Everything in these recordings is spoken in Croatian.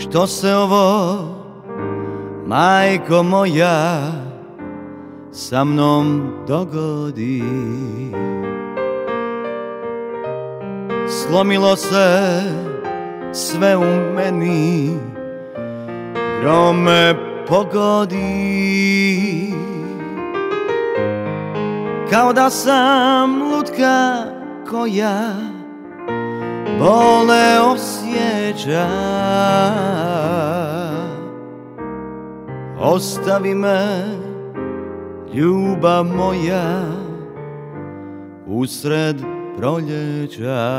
što se ovo, majko moja, sa mnom dogodi. Slomilo se sve u meni, grome pogodi. Kao da sam lutka koja bole osjeća. Ostavi me, ljubav moja, usred proljeća.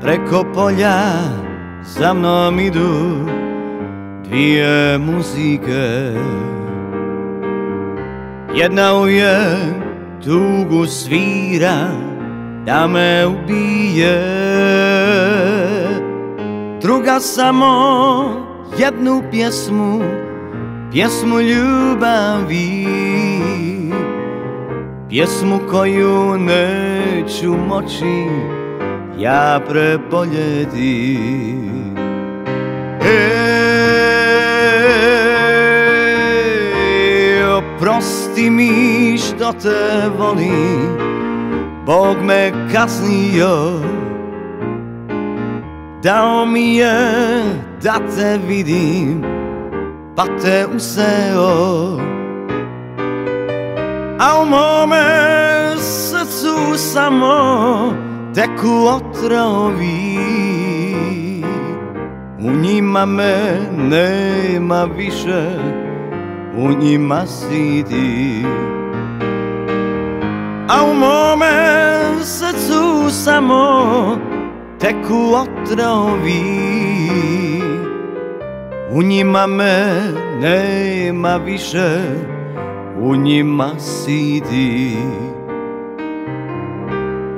Preko polja za mnom idu dvije muzike Jedna uje tugu svira da me ubije. Druga samo jednu pjesmu, pjesmu ljubavi. Pjesmu koju neću moći ja preboljeti. Ej, oprosti mi što te volim Bog me kaznio Dao mi je da te vidim Pa te useo. A u mome srcu samo teku otrovi. U njima me nema više U njima si ti A u mome srcu samo teku otrovi U njima me nema više U njima si ti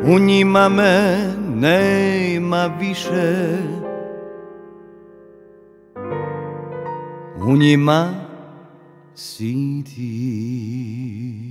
u njima me nema više U 心底。